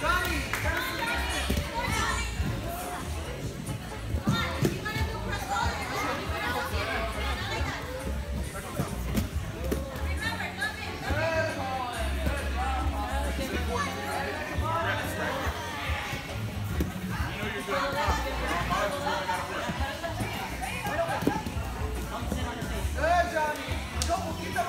Tommy, Tommy.